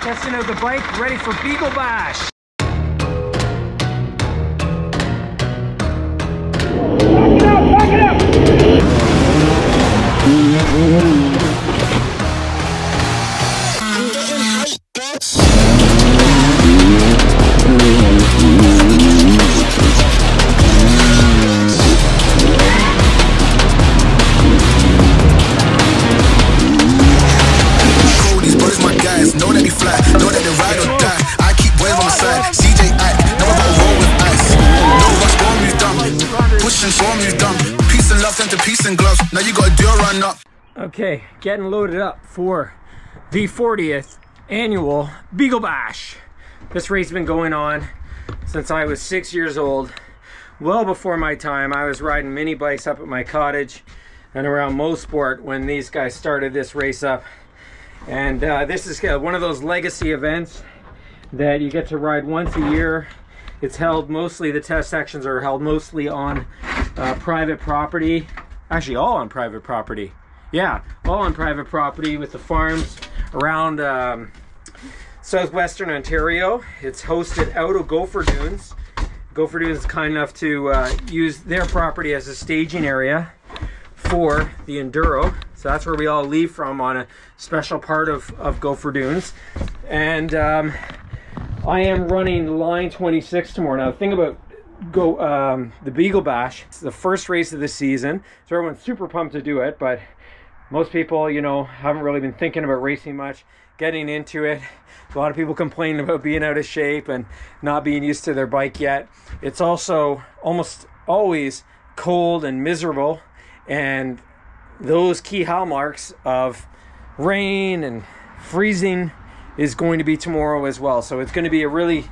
testing out the bike, ready for Beagle Bash. Okay, getting loaded up for the 40th annual Beagle Bash. This race has been going on since I was six years old. Well before my time, I was riding mini bikes up at my cottage and around Mosport when these guys started this race up. And uh, this is uh, one of those legacy events that you get to ride once a year. It's held mostly, the test sections are held mostly on uh, private property. Actually, all on private property. Yeah, all on private property with the farms around um, southwestern Ontario. It's hosted out of Gopher Dunes. Gopher Dunes is kind enough to uh, use their property as a staging area for the enduro. So that's where we all leave from on a special part of, of Gopher Dunes. And um, I am running line 26 tomorrow. Now, the thing about go um, the Beagle Bash, it's the first race of the season, so everyone's super pumped to do it. But most people, you know, haven't really been thinking about racing much, getting into it. A lot of people complain about being out of shape and not being used to their bike yet. It's also almost always cold and miserable, and those key hallmarks of rain and freezing is going to be tomorrow as well. So it's going to be a really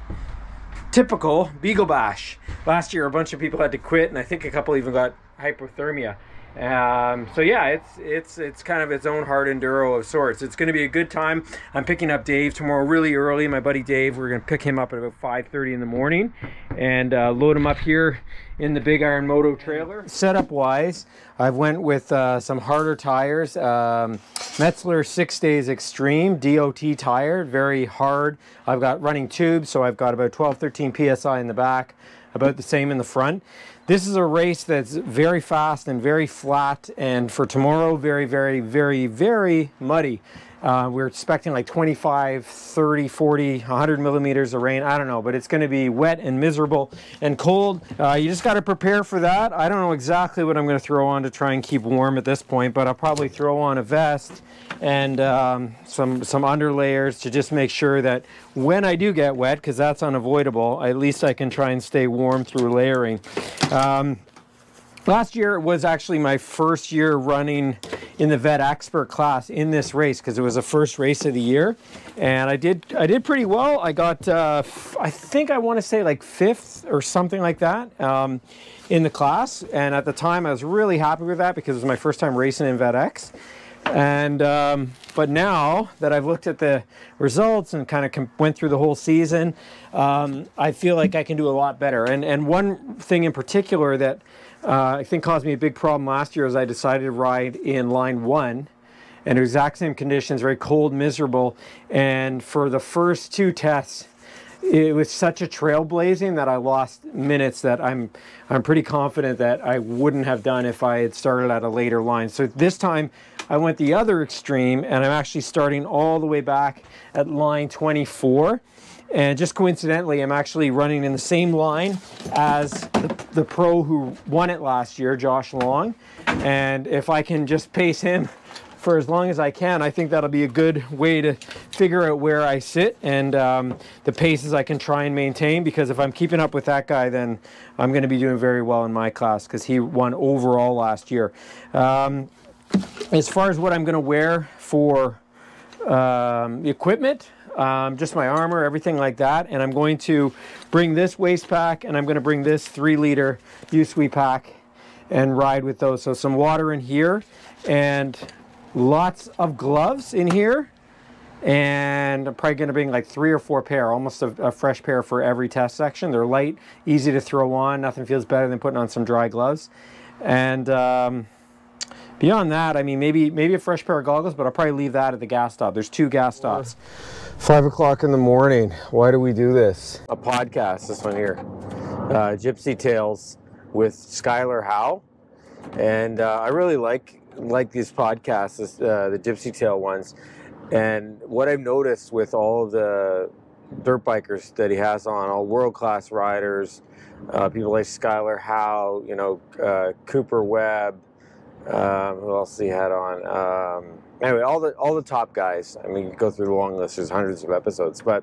typical Beagle Bash. Last year, a bunch of people had to quit, and I think a couple even got hypothermia. Um, so yeah, it's it's it's kind of its own hard enduro of sorts. It's going to be a good time. I'm picking up Dave tomorrow really early. My buddy Dave, we're going to pick him up at about 5:30 in the morning and uh, load him up here in the Big Iron Moto trailer. Setup wise, I've went with uh, some harder tires. Um, Metzeler Six Days Extreme DOT tire, very hard. I've got running tubes, so I've got about 12, 13 psi in the back, about the same in the front. This is a race that's very fast and very flat, and for tomorrow, very, very, very, very muddy. Uh, we're expecting like 25, 30, 40, 100 millimeters of rain. I don't know, but it's going to be wet and miserable and cold. Uh, you just got to prepare for that. I don't know exactly what I'm going to throw on to try and keep warm at this point, but I'll probably throw on a vest and um, some some underlayers to just make sure that when I do get wet, because that's unavoidable, at least I can try and stay warm through layering. Um, Last year it was actually my first year running in the vet expert class in this race because it was the first race of the year, and I did I did pretty well. I got uh, I think I want to say like fifth or something like that um, in the class, and at the time I was really happy with that because it was my first time racing in vet X. And um, but now that I've looked at the results and kind of went through the whole season, um, I feel like I can do a lot better. And and one thing in particular that uh, I think caused me a big problem last year is I decided to ride in line one, and exact same conditions, very cold, miserable. And for the first two tests, it was such a trailblazing that I lost minutes that I'm I'm pretty confident that I wouldn't have done if I had started at a later line. So this time I went the other extreme and I'm actually starting all the way back at line 24. And just coincidentally, I'm actually running in the same line as the, the pro who won it last year, Josh Long. And if I can just pace him for as long as I can, I think that'll be a good way to figure out where I sit and um, the paces I can try and maintain. Because if I'm keeping up with that guy, then I'm going to be doing very well in my class because he won overall last year. Um, as far as what I'm going to wear for um, equipment, um, just my armor, everything like that. And I'm going to bring this waist pack and I'm going to bring this three liter USWE pack and ride with those. So some water in here and lots of gloves in here. And I'm probably going to bring like three or four pair, almost a, a fresh pair for every test section. They're light, easy to throw on. Nothing feels better than putting on some dry gloves. And um, Beyond that, I mean, maybe maybe a fresh pair of goggles, but I'll probably leave that at the gas stop. There's two gas stops. Five o'clock in the morning. Why do we do this? A podcast. This one here, uh, Gypsy Tales with Skyler Howes, and uh, I really like like these podcasts, uh, the Gypsy Tale ones. And what I've noticed with all of the dirt bikers that he has on, all world class riders, uh, people like Skyler Howes, you know, uh, Cooper Webb, um, who else he had on? Um, anyway, all the all the top guys. I mean, you go through the long list. There's hundreds of episodes, but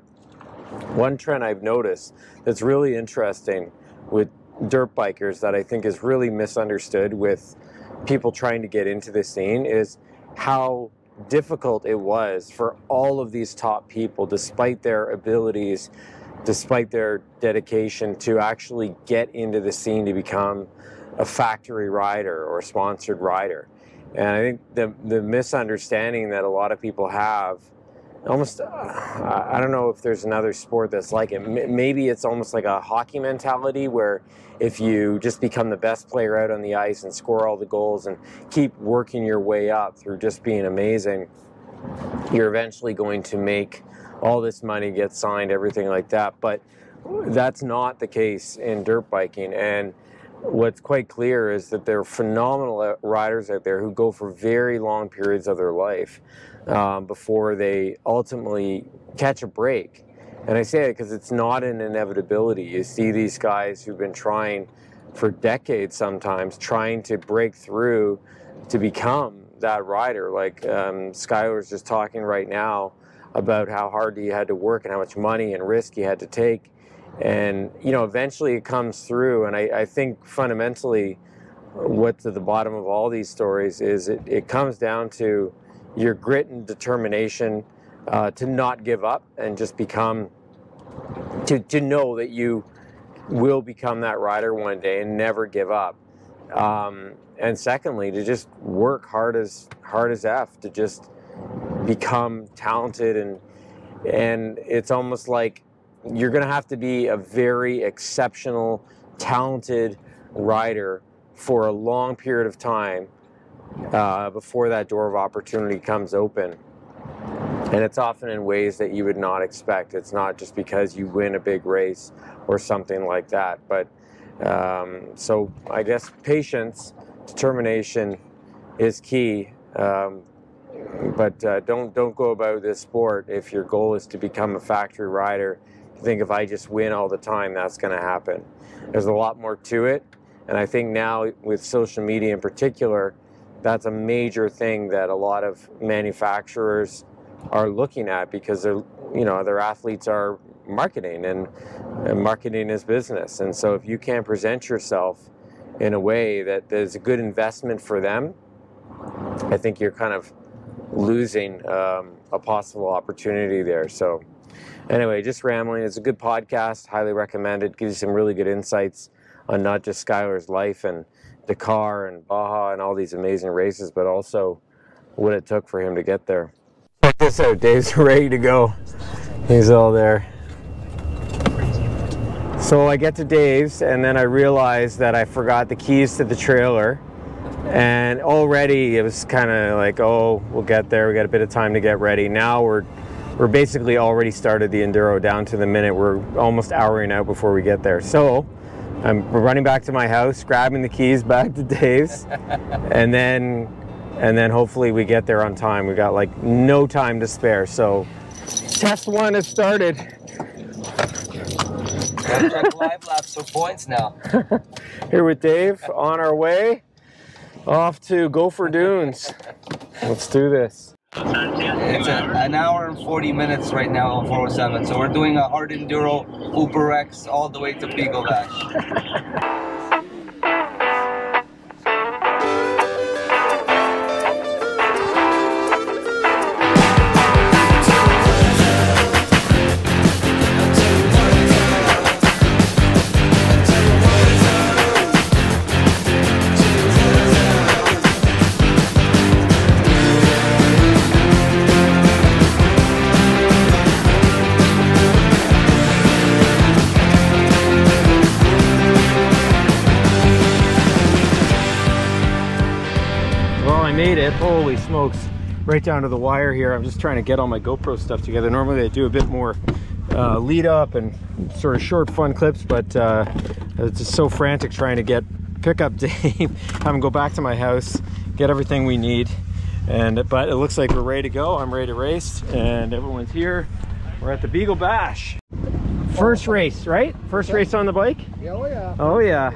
one trend I've noticed that's really interesting with dirt bikers that I think is really misunderstood with people trying to get into the scene is how difficult it was for all of these top people, despite their abilities, despite their dedication, to actually get into the scene to become a factory rider or a sponsored rider. And I think the, the misunderstanding that a lot of people have, almost, uh, I don't know if there's another sport that's like it. Maybe it's almost like a hockey mentality where if you just become the best player out on the ice and score all the goals and keep working your way up through just being amazing, you're eventually going to make all this money, get signed, everything like that. But that's not the case in dirt biking. And what's quite clear is that there are phenomenal riders out there who go for very long periods of their life um, before they ultimately catch a break. And I say it because it's not an inevitability. You see these guys who've been trying for decades sometimes, trying to break through to become that rider. Like um, Skyler's just talking right now about how hard he had to work and how much money and risk he had to take and you know eventually it comes through. And i, I think fundamentally what's at the bottom of all these stories is it, it comes down to your grit and determination uh, to not give up and just become to, to know that you will become that rider one day and never give up. Um, and secondly to just work hard as hard as f to just become talented and and it's almost like you're going to have to be a very exceptional, talented rider for a long period of time uh, before that door of opportunity comes open. And it's often in ways that you would not expect. It's not just because you win a big race or something like that. But um, so I guess patience, determination is key. Um, but uh, don't don't go about this sport if your goal is to become a factory rider think if I just win all the time, that's going to happen. There's a lot more to it. And I think now with social media in particular, that's a major thing that a lot of manufacturers are looking at because they're, you know, their athletes are marketing and, and marketing is business. And so if you can't present yourself in a way that there's a good investment for them, I think you're kind of losing um, a possible opportunity there. So Anyway, just rambling. It's a good podcast. Highly recommend it. Gives you some really good insights on not just Skyler's life and Dakar and Baja and all these amazing races, but also what it took for him to get there. Check this out. Dave's ready to go. He's all there. So I get to Dave's and then I realize that I forgot the keys to the trailer. And already it was kind of like, oh, we'll get there. We got a bit of time to get ready. Now we're we're basically already started the enduro down to the minute. We're almost houring out before we get there. So I'm running back to my house, grabbing the keys back to Dave's, and then and then hopefully we get there on time. We got like no time to spare. So test one has started. Gotta check live laps for points now. Here with Dave on our way off to Gopher Dunes. Let's do this. It's a, an hour and 40 minutes right now on 407. So we're doing a hard enduro Uber X all the way to Beagle Bash. Holy smokes. Right down to the wire here. I'm just trying to get all my GoPro stuff together. Normally I do a bit more uh, lead up and sort of short fun clips, but uh, it's just so frantic trying to get pick up Dave, have him go back to my house, get everything we need. And but it looks like we're ready to go. I'm ready to race and everyone's here. We're at the Beagle Bash. First race, right? First race on the bike? Oh yeah. Oh yeah.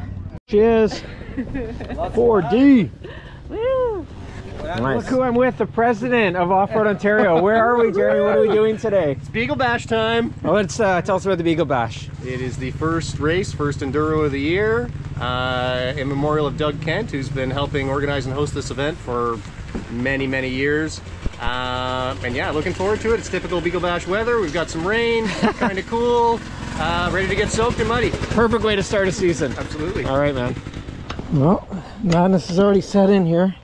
Cheers. 4D. Nice. Look who I'm with, the president of Off-Road Ontario. Where are we, Jeremy? What are we doing today? It's Beagle Bash time. Oh, let's uh, tell us about the Beagle Bash. It is the first race, first enduro of the year, uh, in memorial of Doug Kent, who's been helping organize and host this event for many, many years. Uh, and yeah, looking forward to it. It's typical Beagle Bash weather. We've got some rain, kind of cool, uh, ready to get soaked and muddy. Perfect way to start a season. Absolutely. All right, man. Well, madness is already set in here.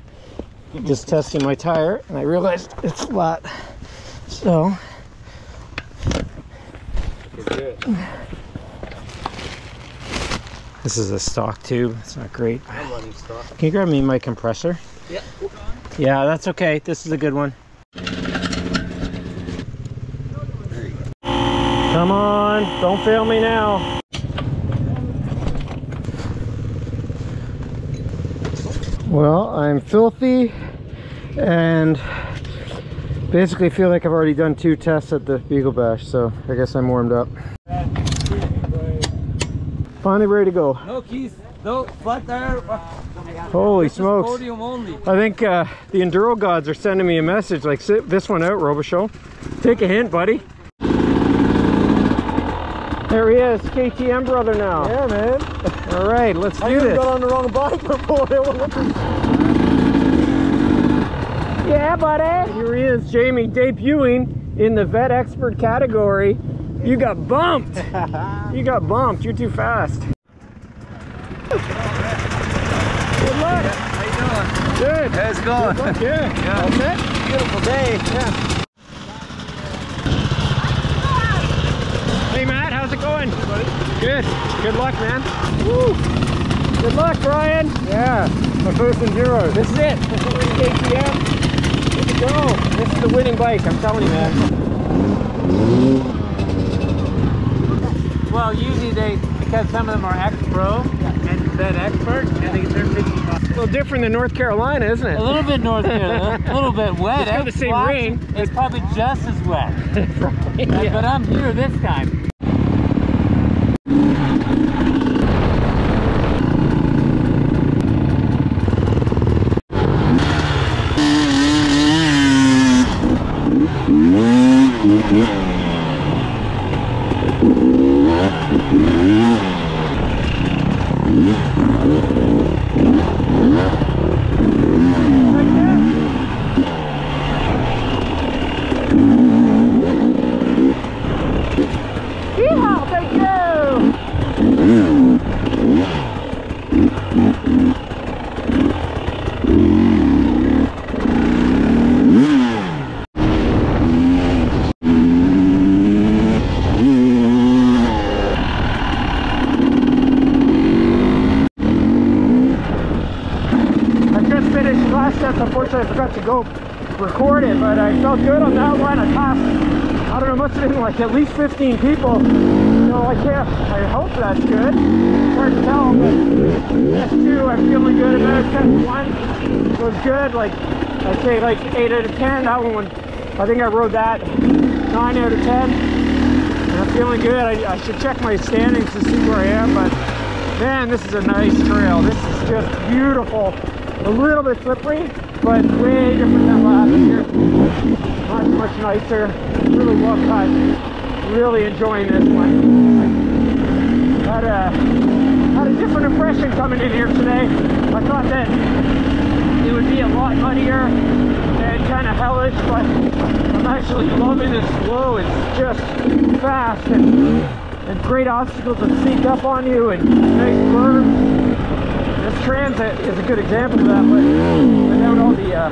Just testing my tire, and I realized it's flat. So, this is a stock tube. It's not great. Stock. Can you grab me my compressor? Yeah. Yeah, that's okay. This is a good one. Come on, don't fail me now. Well, I'm filthy and basically feel like I've already done two tests at the Beagle Bash, so I guess I'm warmed up. Finally ready to go. No keys, no flat tire. Holy Just smokes. Podium only. I think uh, the Enduro gods are sending me a message like, sit this one out, Roboshow. Take a hint, buddy. There he is, KTM brother now. Yeah, man. All right, let's I do even this. got on the wrong bike before. Yeah, buddy. Here he is, Jamie, debuting in the vet expert category. You got bumped. you got bumped. You're too fast. Good luck. How you doing? Good. How's it going? Good luck. Yeah. Yeah. All set? Beautiful day. Yeah. Hey Matt, how's it going? Good. Good luck, man. Woo. Good luck, Brian. Yeah. My first enduro. This is it. This is the KTM. Go. This is the winning bike. I'm telling you, man. Well, usually they, because some of them are ex-pro and then expert, and they they're 50 bucks. A little different than North Carolina, isn't it? A little bit North Carolina, a little bit wet. It's got the same rain. It's probably just as wet. Yeah. But I'm here this time. Finished last test. Unfortunately, I forgot to go record it, but I felt good on that one. I passed, I don't know, must have been like at least 15 people. So I can't, I hope that's good. It's hard to tell, but S2, I'm feeling good about. Test one was good. Like, I'd say like 8 out of 10. That one, I think I rode that 9 out of 10. And I'm feeling good. I, I should check my standings to see where I am, but man, this is a nice trail. This is just beautiful. A little bit slippery, but way different than last year. Much, much nicer. Really well cut. Really enjoying this one. Had a, had a different impression coming in here today. I thought that it would be a lot muddier and kind of hellish, but I'm actually loving this flow. It's just fast and, and great obstacles that sneak up on you and nice berms. Transit is a good example of that, but without all the uh,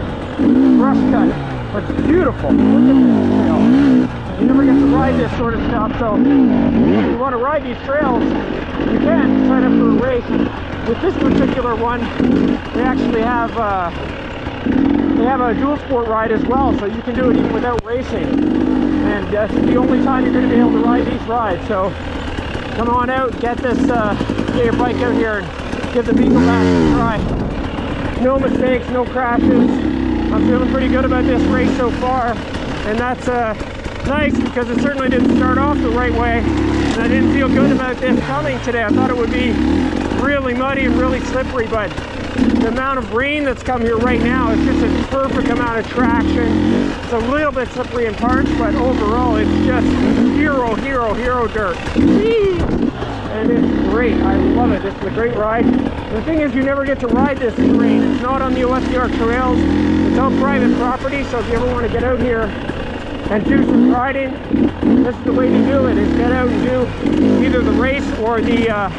brush cut. But it's beautiful. You never get to ride this sort of stuff, so if you want to ride these trails, you can sign up for a race. With this particular one, they actually have uh, they have a dual sport ride as well, so you can do it even without racing. And that's the only time you're going to be able to ride these rides. So come on out, get this, uh, get your bike out here give the Beagle Bash a try. No mistakes, no crashes. I'm feeling pretty good about this race so far, and that's uh, nice because it certainly didn't start off the right way, and I didn't feel good about this coming today. I thought it would be really muddy and really slippery, but the amount of rain that's come here right now is just a perfect amount of traction. It's a little bit slippery in parts, but overall it's just hero, hero, hero dirt. Whee! And it's great. I love it. This is a great ride. The thing is, you never get to ride this terrain. It's not on the OSDR trails. It's on private property, so if you ever want to get out here and do some riding, this is the way to do it, is get out and do either the race or the, uh,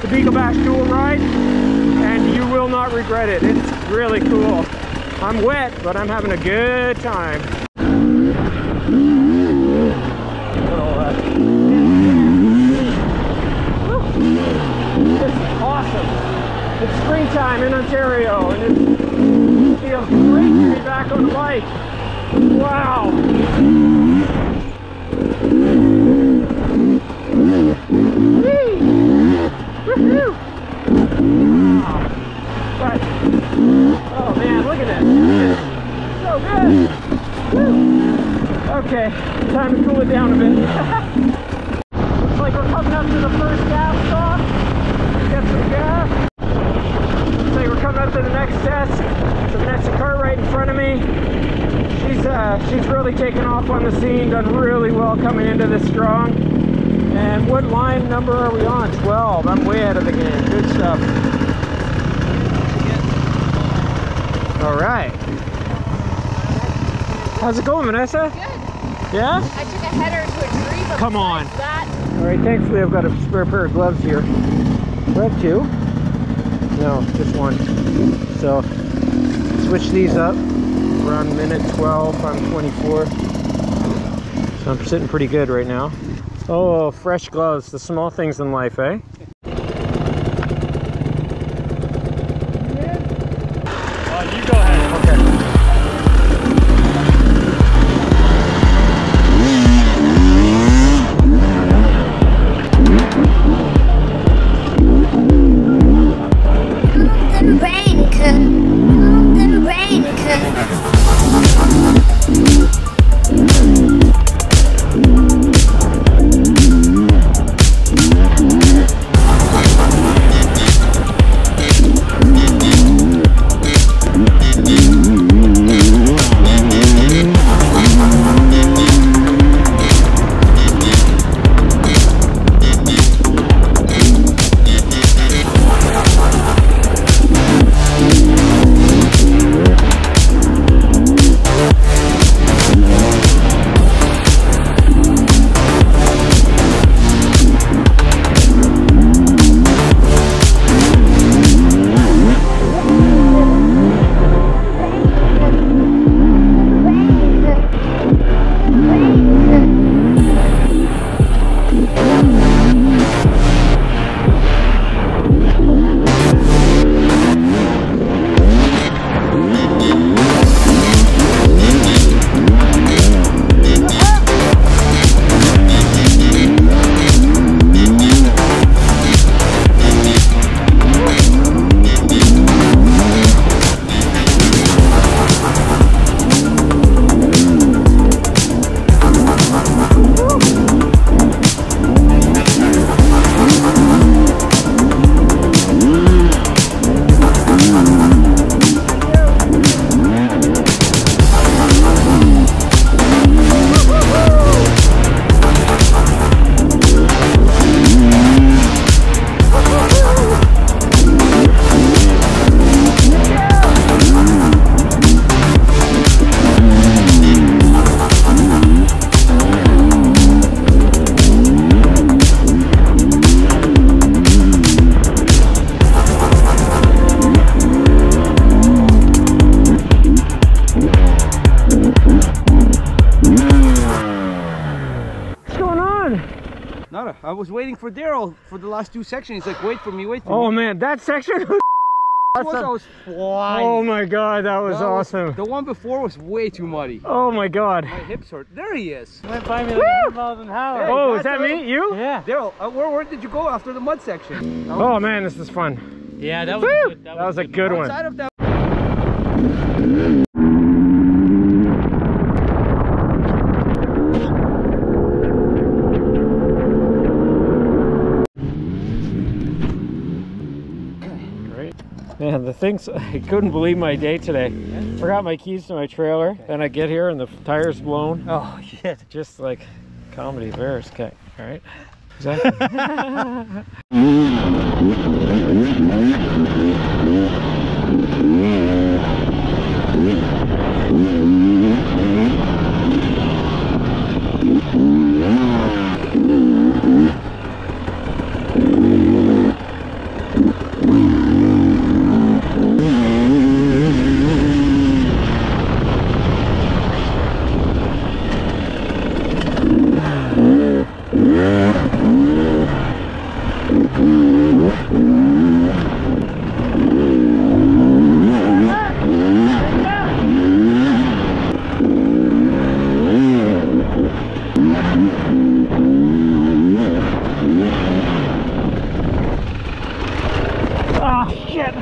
the Beagle Bash dual ride and you will not regret it. It's really cool. I'm wet, but I'm having a good time. It's awesome. It's springtime in Ontario, and it feels great to be back on the bike. Wow. But, oh man, look at this. So good. Woo. Okay, time to cool it down a bit. Looks like we're coming up to the first gas stop. Get some gas. Looks like we're coming up to the next test. So that's a car right in front of me. She's uh, she's really taken off on the scene, done really well coming into this strong. And what line number are we on? 12. I'm way ahead of the game. Good stuff. All right. How's it going, Vanessa? Good. Yeah? I took a header to a tree, but Come on. That, All right, thankfully I've got a spare pair of gloves here. Do I have two? No, just one. So, switch these up. We're minute 12, I'm 24. So I'm sitting pretty good right now. Oh, fresh gloves, the small things in life, eh? Was waiting for Daryl for the last two sections. He's like, wait for me, wait for Oh me. man, that section was was, I was flying. Oh my god, that was That was- awesome. The one before was way too muddy. Oh my god. My hips hurt. There he is. Went by me like 100 miles an hour. Oh, is that that's me? You? Yeah. Daryl, uh, where, where did you go after the mud section? Oh man, this is fun. Yeah, that was good. That was a good one. Outside of that. Great. Man, the things, I couldn't believe my day today. Forgot my keys to my trailer. and I get here and the tire's blown. Oh shit. Just like comedy bears. Okay, all right. Exactly. oh shit.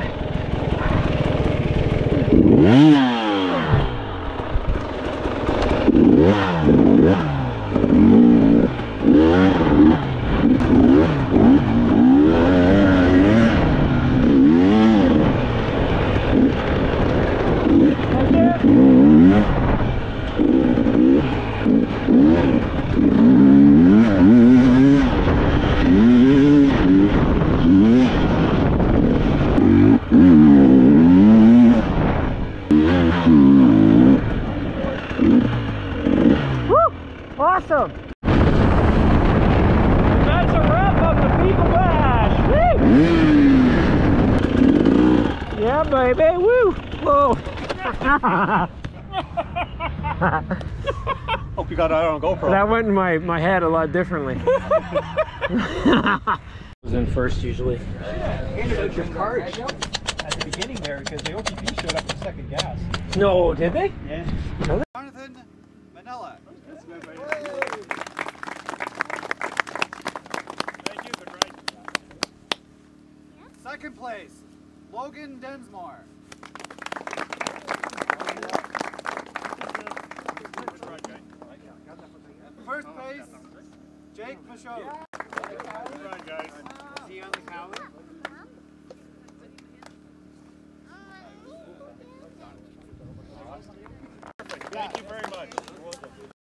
Awesome. That's a wrap of the Beagle Bash. Woo! Yeah, baby. Woo! Whoa. Hope you got that on GoPro. That went in my, my head a lot differently. was in first usually. At the beginning there, because the OTP showed up with second gas. No, did they? Jonathan Manella. Second place, Logan Densmore. Jake Michaud. Is he on the counter?